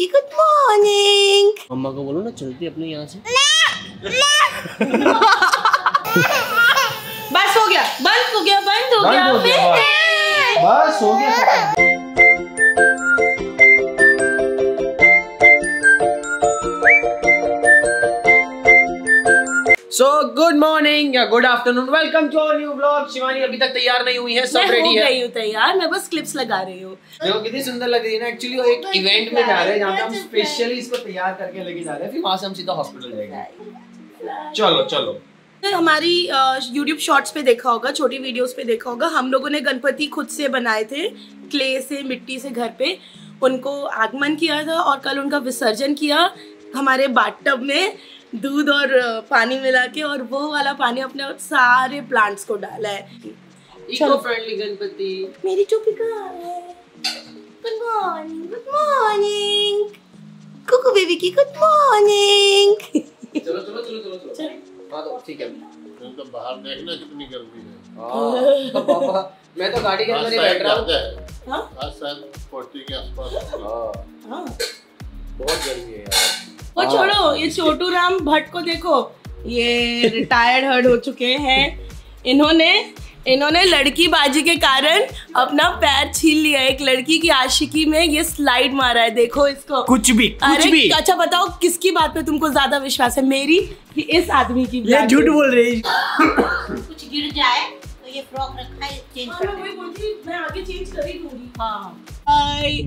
की good morning मम्मा को बोलो ना चलती अपने यहाँ से। बस हो गया बंद हो गया बंद हो गया बस हो गया। सो गुड मॉर्निंग या good afternoon welcome to our new blog Shivani अभी तक तैयार नहीं हुई है सब रेडी है गई हूँ तैयार मैं बस क्लिप्स लगा रही हूँ। देखो कितनी सुंदर लग रही है ना। एक्चुअली वो एक इवेंट में जा रहे हैं जहाँ पे हम स्पेशली इसको तैयार करके लेके जा रहे हैं। फिर वहाँ से हम सीधा हॉस्पिटल जाएँगे। चलो चलो। तो हमारी यूट्यूब शॉर्ट्स पे देखा होगा छोटी वीडियोस पे देखा होगा। हम लोगों ने गणपति खुद से बनाए थे क्ले से मिट्टी से घर पे। उनको आगमन किया था और कल उनका विसर्जन किया हमारे बाथटब में। दूध और पानी मिला के और वो वाला पानी अपने सारे प्लांट्स को डाला है। Eco friendly Ganpati. मेरी टोपी कहाँ है? Good morning good morning Kuku baby की गुड मॉर्निंग चलो चलो चलो चलो चलो। हाँ ठीक है। तो बाहर देखना कितनी गर्मी है। हाँ, तो पापा मैं तो गाड़ी के अंदर ही बैठ रहा हूँ। ज़्यादा है। हाँ। आज शायद फोर्टी के आसपास। हाँ, हाँ। बहुत गर्मी है यार। और हाँ। छोड़ो ये छोटू राम भट्ट को देखो। ये रिटायर्ड हर्ड हो चुके हैं। इन्होंने इन्होंने लड़की बाजी के कारण अपना पैर छीन लिया। एक लड़की की आशिकी में ये स्लाइड मारा है देखो इसको। कुछ भी कुछ अरे भी। अच्छा बताओ किसकी बात पे तुमको ज़्यादा विश्वास है? मेरी कि इस आदमी की ये झूठ बोल रही। कुछ गिर जाए तो ये फ्रॉक रखा है चेंज हाँ, कर मैं आगे चेंज कर ही दूँगी। हाँ। Bye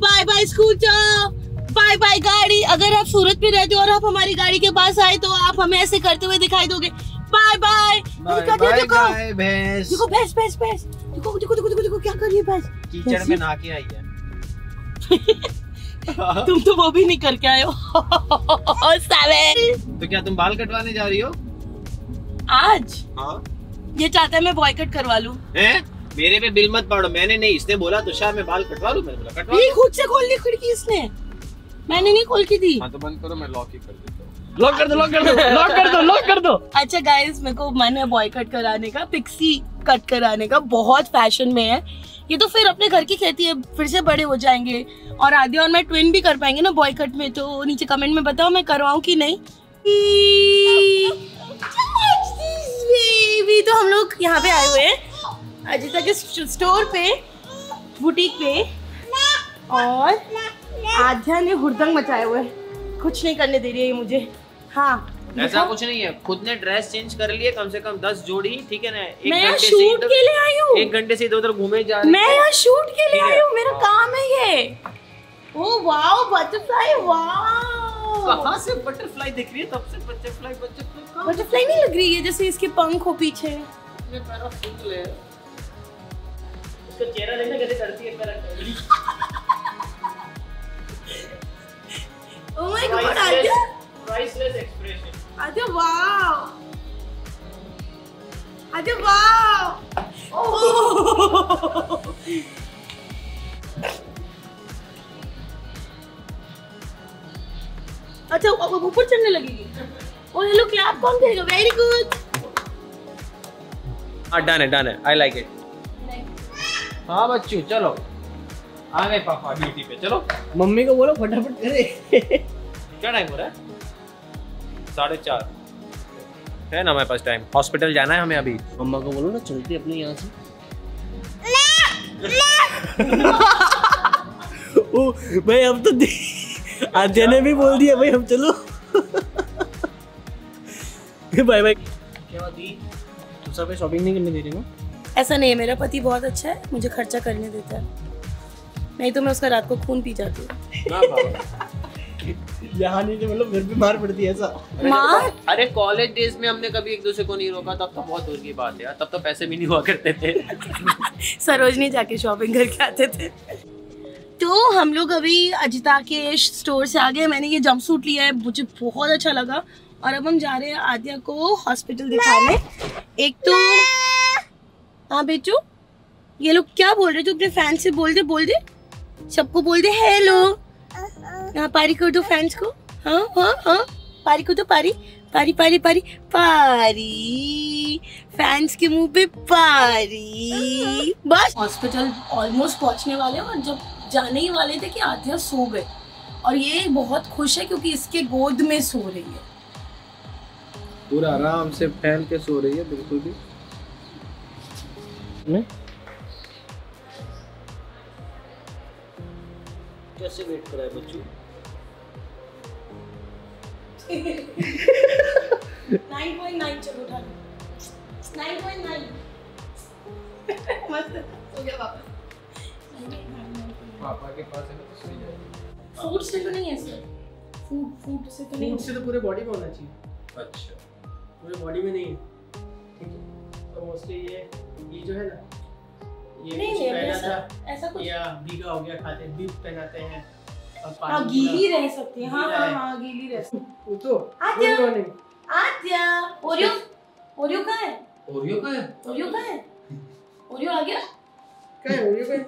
bye bye scooter bye bye गाड़ी। अगर आप सूरत में रहते हो और आप हमारी गाड़ी के पास आए तो आप हमें ऐसे करते हुए दिखाई दोगे। बाय बाय देखो। देखो भैंस। देखो भैंस भैंस भैंस। देखो देखो देखो देखो देखो क्या कर रही है भैंस? कीचड़ में नहा के आई है। तुम तो वो भी नहीं करके आए हो। तो क्या तुम बाल कटवाने जा रही हो? आज? हाँ। ये चाहता है मैं बॉयकट करवा लूँ। हैं? मेरे पे बिल मत पड़ो। मैंने नहीं इसने बोला तुषार मैं बाल कटवा लूँ? मैंने बोला कटवा खुद से खोल ली खिड़की इसने। मैंने नहीं खोल की थी। हाँ तो बंद करो मैं लॉक ही कर देता हूँ। लॉक कर दो लॉक कर दो लॉक कर दो लॉक कर दो। अच्छा गाइस मेरे को मन है बॉय कट कराने का पिक्सी कट कराने का बहुत फ़ैशन में है। ये तो फिर अपने घर की खेती है फिर से बड़े हो जाएँगे। और आदि और मैं ट्विन भी कर पाएँगे ना बॉय कट में तो नीचे कमेंट में बताओ मैं करवाऊं कि नहीं? बेबी तो हम लोग यहाँ पे आए हुए हैं अजिता के स्टोर पे बुटीक पे। और आध्या ने हुड़दंग मचाए हुए कुछ नहीं करने दे रही है ये मुझे। हाँ ऐसा कुछ नहीं है। खुद ने ड्रेस चेंज कर लिए कम से कम दस जोड़ी ठीक है ना? एक मैं यहाँ घंटे शूट के लिए आई हूँ। एक घंटे से इधर उधर घूमे जा रहे मैं यहाँ शूट के लिए आई हूँ। मेरा। काम है ये। Oh wow butterfly wow. कहाँ से बटरफ्लाई दिख रही है? तब से बटरफ्लाई बटरफ्लाई कहाँ बटरफ्लाई नहीं लग रही है जैसे इसके पंख हो पीछे। फूल है चेहरा देखना कैसे करती है पैरा ओ my god Aadya priceless expression Aadya wow Aadya wow oh अच्छा अब अब ऊपर चढ़ने लगेगी ओ हेलो क्लैप कौन करेगा वेरी गुड हाँ डन है डन है आई लाइक इट हाँ बच्चू चलो। आ गए पापा ड्यूटी पे चलो। मम्मी को बोलो फटाफट करे। क्या टाइम हो रहा है? साढ़े चार। है ना हमारे पास टाइम हॉस्पिटल जाना है हमें अभी। मम्मा को बोलो ना चलती अपने यहाँ से। ओ भाई अब तो आद्या ने भी बोल दिया भाई हम चलो। बाय बाय क्या तू सब शॉपिंग नहीं करने दे रही ना? ऐसा नहीं है मेरा पति बहुत अच्छा है मुझे खर्चा करने देता है। नहीं तो मैं उसका रात को खून पी जाती हूँ। यहाँ नहीं तो मतलब घर पे मार पड़ती है ऐसा। मार? अरे कॉलेज डेज़ में हमने कभी एक दूसरे को नहीं रोका तब तो बहुत दूर की बात है यार तब तो पैसे भी नहीं हुआ करते थे। सरोजनी जाके शॉपिंग करके आते थे। तो हम लोग अभी अजिता के स्टोर से आ गए मैंने ये जंप सूट लिया है मुझे बहुत अच्छा लगा। और अब हम जा रहे हैं आद्या को हॉस्पिटल दिखाने। एक तो हाँ। बेचू ये लोग क्या बोल रहे तू अपने फ़ैन से बोल दे बोल दे। सबको बोल दे हेलो यहाँ पारी कर दो फैंस को। हाँ हाँ हाँ। पारी को तो पारी। पारी पारी पारी। पारी। फैंस के मुँह पे पारी। बस। हॉस्पिटल ऑलमोस्ट पहुँचने वाले और जब जाने ही वाले थे कि आध्या सो गए। और ये बहुत खुश है क्योंकि इसके गोद में सो रही है। पूरा आराम से फैल के सो रही है बिल्कुल भी। कैसे वेट करा है बच्चू? नाइन पॉइंट नाइन चलो उठा नाइन पॉइंट नाइन मस्त। हो गया वापस पापा के पास है तो सही जाएगी। फ़ूड से तो नहीं है सर फ़ूड फ़ूड से तो नहीं फ़ूड से तो पूरे बॉडी में होना चाहिए। अच्छा। पूरे बॉडी में नहीं है। ठीक है। तो मोस्टली ये ये जो है ना ये नहीं नहीं पहना था। ऐसा कुछ या भीगा हो गया खाते बीफ पहनाते हैं। और हाँ गीली रह सकती है। हाँ हाँ हाँ। गीली रह सकती वो तो आद्या। आद्या! ओरियो ओरियो कहाँ है? ओरियो का है ओरियो कहाँ है? ओरियो आ गया? क्या है ओरियो का है?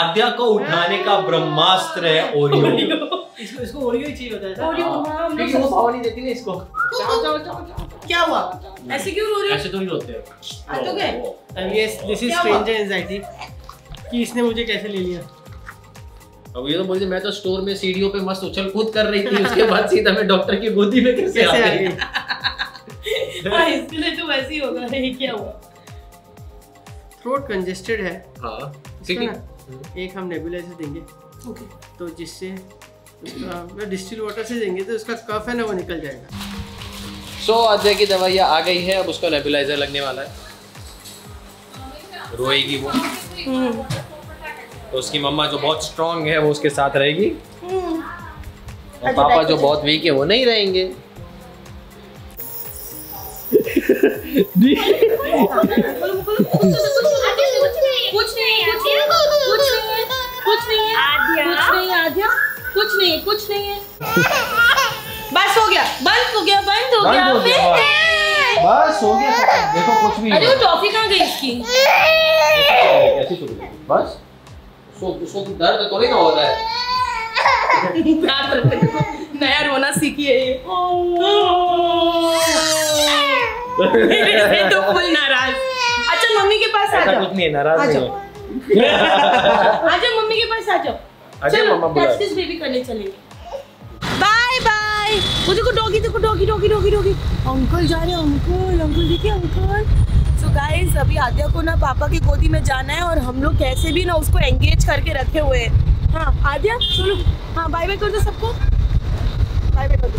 आद्या को उठाने का ब्रह्मास्त्र है ओरियो। इसको इसको ओरियो ही चाहिए होता है? ओरियो हाँ। हम लोग वो पावर नहीं देती ना इसको। जाओ जाओ जाओ क्या हुआ? ऐसे क्यों रो रही हो? ऐसे तो नहीं रोते हैं। आ तो गए। अब ये दिस इज़ स्ट्रेंजर एंजाइटी कि इसने मुझे कैसे ले लिया? अब ये तो बोलती मैं तो स्टोर में सीढ़ियों पे मस्त उछल कूद कर रही थी उसके बाद सीधा मैं डॉक्टर की गोदी में कैसे आ गई? हाँ इसके लिए तो वैसे ही होगा ये क्या हुआ? थ्रोट कंजेस्टेड है। हाँ ठीक है एक हम नेबुलाइजर देंगे। ओके। तो जिससे उसका डिस्टिल वाटर से देंगे तो उसका कफ है ना वो निकल जाएगा सो आद्या की दवाइयाँ आ गई है अब उसका नेबुलाइजर लगने वाला है रोएगी वो तो उसकी मम्मा जो बहुत स्ट्रांग है वो उसके साथ रहेगी और पापा जो बहुत वीक है वो नहीं रहेंगे कुछ नहीं है। नहीं बस हो गया। बंद हो गया बंद हो गया बस हो गया। देखो कुछ भी अरे वो टॉफी कहाँ गई इसकी? ऐसी चुप बस। उसको दर्द थोड़ी ना हो रहा है। नया रोना सीखी है ये। तो फुल नाराज़। अच्छा मम्मी के पास आ जाओ। कुछ नहीं नाराज़ नहीं आ जाओ मम्मी के पास आ जाओ। बुला दिस बेबी करने चलेंगे। बाय बाय वो देखो डॉगी देखो doggy doggy doggy doggy uncle जा रहे अंकल अंकल देखिए अंकल सो गाइस अभी आद्या को ना पापा की गोदी में जाना है और हम लोग कैसे भी ना उसको एंगेज करके रखे हुए हैं। हाँ आद्या चलो हाँ बाय बाय कर दो सबको। बाय बाय कर दो।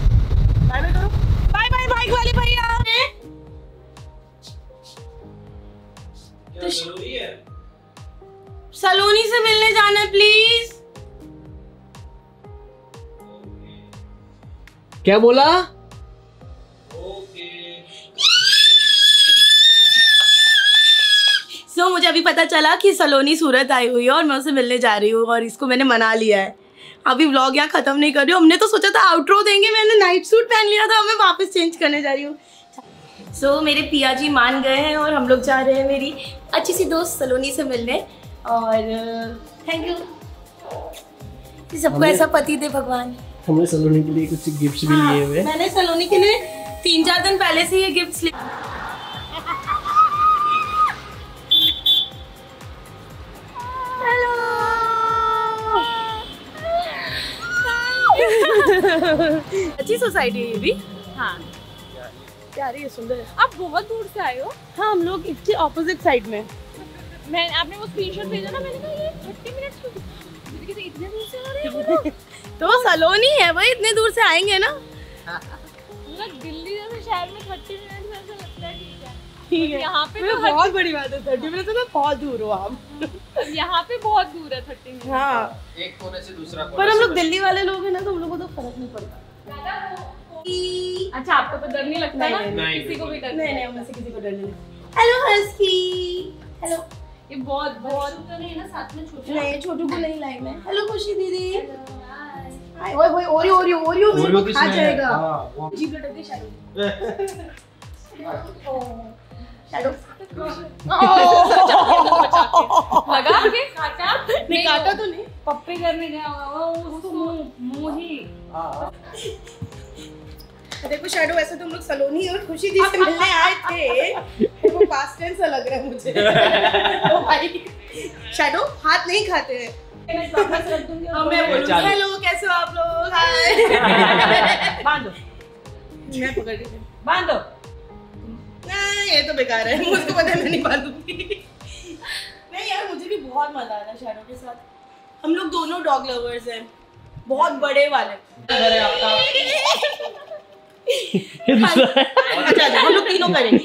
बाय बाय करो। बाय बाय बाइक वाले भैया। तो सलोनी से मिलने जाना है प्लीज़ क्या बोला? सो so, मुझे अभी पता चला कि सलोनी सूरत आई हुई है और मैं उसे मिलने जा रही हूँ और इसको मैंने मना लिया है। अभी व्लॉग यहाँ खत्म नहीं कर रही हूँ। हमने तो सोचा था आउटरो देंगे मैंने नाइट सूट पहन लिया था मैं वापस चेंज करने जा रही हूँ। सो so, मेरे पिया जी मान गए हैं और हम लोग जा रहे हैं मेरी अच्छी सी दोस्त सलोनी से मिलने और थैंक यू सबको ऐसा पति दे भगवान। हमने सलोनी के लिए कुछ गिफ्ट्स भी लिए हुए मैंने सलोनी के लिए तीन चार दिन पहले से ये गिफ्ट्स लिए। अच्छी सोसाइटी है ये भी। हाँ। प्यारी है सुंदर है। आप बहुत दूर से आए हो। हाँ हम लोग इसके ऑपोजिट साइड में। मैं आपने वो स्क्रीनशॉट भेजा ना मैंने कहा ये 30 मिनट्स क्यों किसी इतने दूर से आ रहे हैं। वो। तो सलोनी है वही इतने दूर से आएँगे ना। मतलब दिल्ली जैसे शहर में 30 मिनट में ऐसा लगता है ठीक है। ठीक है। यहाँ पे तो बहुत बड़ी बात है थर्टी मिनट तो बहुत दूर हो आप। यहाँ पे बहुत दूर है 30 मिनट हाँ। एक कोने से दूसरा कोने पर हम लोग दिल्ली वाले लोग हैं ना तो हम लोग को तो फ़र्क नहीं पड़ता। अच्छा आपको तो डर नहीं लगता ना? नहीं, नहीं, किसी को भी डर नहीं नहीं हम से किसी को डर नहीं हेलो हस्की हेलो ये बहुत बहुत तो नहीं ना साथ में छोटे नहीं छोटू को नहीं लाई मैं। हेलो खुशी दीदी। ओए ओए ओरियो ओरियो ओरियो मेरे ओरियो को खा जाएगा। हाँ, जीभ लटक गई शैडो शैडो लगा के काटा? नहीं काटा तो नहीं। पप्पे करने गया होगा वो उसको मुँह मुँह ही। देखो शैडो ऐसे तुम लोग सलोनी और खुशी दी से मिलने आए थे। वो पास्ट टेंस लग रहा है मुझे। तो भाई। शैडो हाथ नहीं खाते हैं। हेलो कैसे हो आप लोग? हाय बांधो। मैं पकड़ रही बांधो। नहीं ये तो बेकार है। मुझको पता है मैं नहीं बांधूँगी। नहीं यार मुझे भी बहुत मज़ा आ रहा है शैडो के साथ। हम लोग दोनों डॉग लवर्स हैं। बहुत बड़े वाले। घर है। आपका अच्छा हम लोग तीनों करेंगे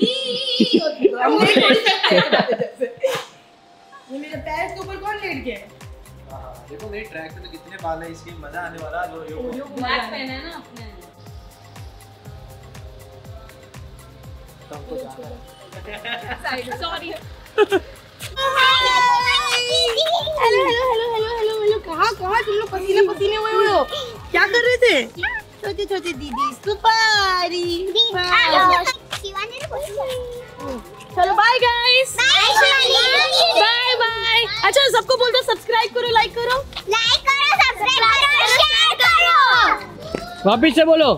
मेरे पैर के ऊपर कौन लेट गया है? देखो मेरी ट्रैक पे तो कितने बाल है इसकी मज़ा आने वाला है लोरियो को ब्लैक पहना है ना अपने तुमको जाना है। Sorry hello hello hello hello hello hello कहाँ कहाँ तुम लोग पसीने पसीने हुए हुए हो? क्या कर रहे थे? छोटे छोटे दीदी सुपारी। चलो बाय गाइस बाय बाय अच्छा सबको बोल दो सब्सक्राइब करो लाइक करो. लाइक करो सब्सक्राइब करो शेयर करो. वापिस से बोलो।